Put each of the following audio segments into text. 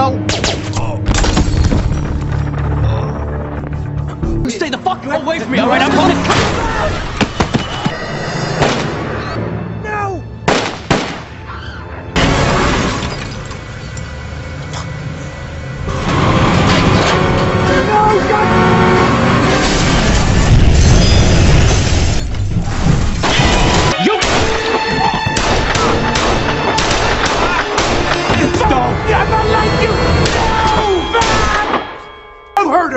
hell? Oh. Oh. Stay the fuck away from me, alright? I'm coming.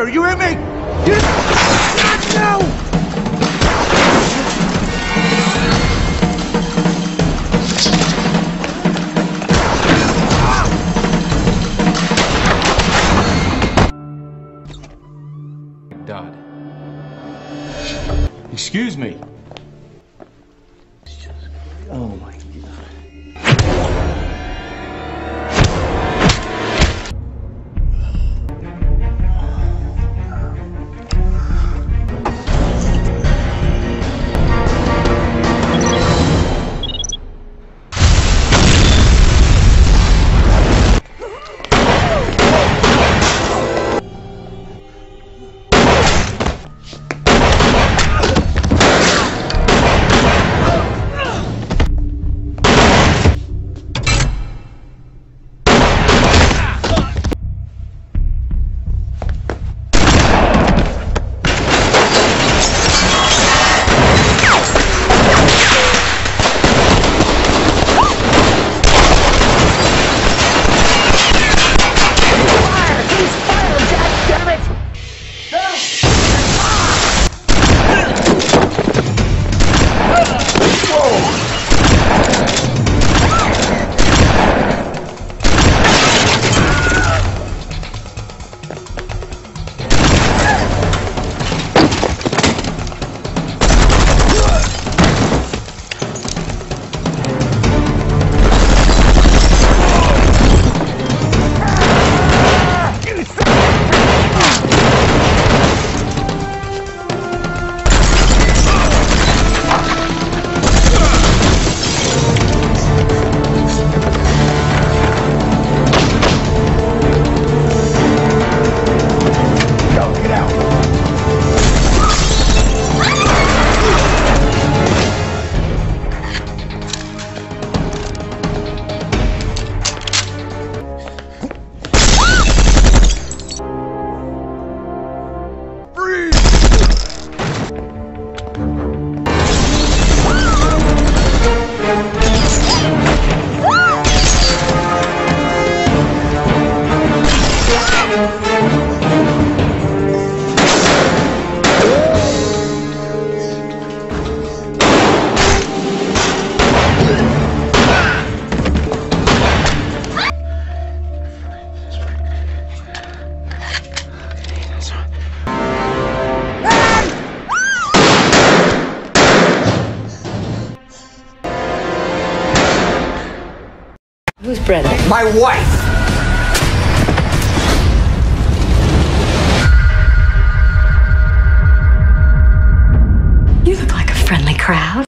murder. You hear me? Not Excuse me. Oh my Who's Brenda? My wife. You look like a friendly crowd.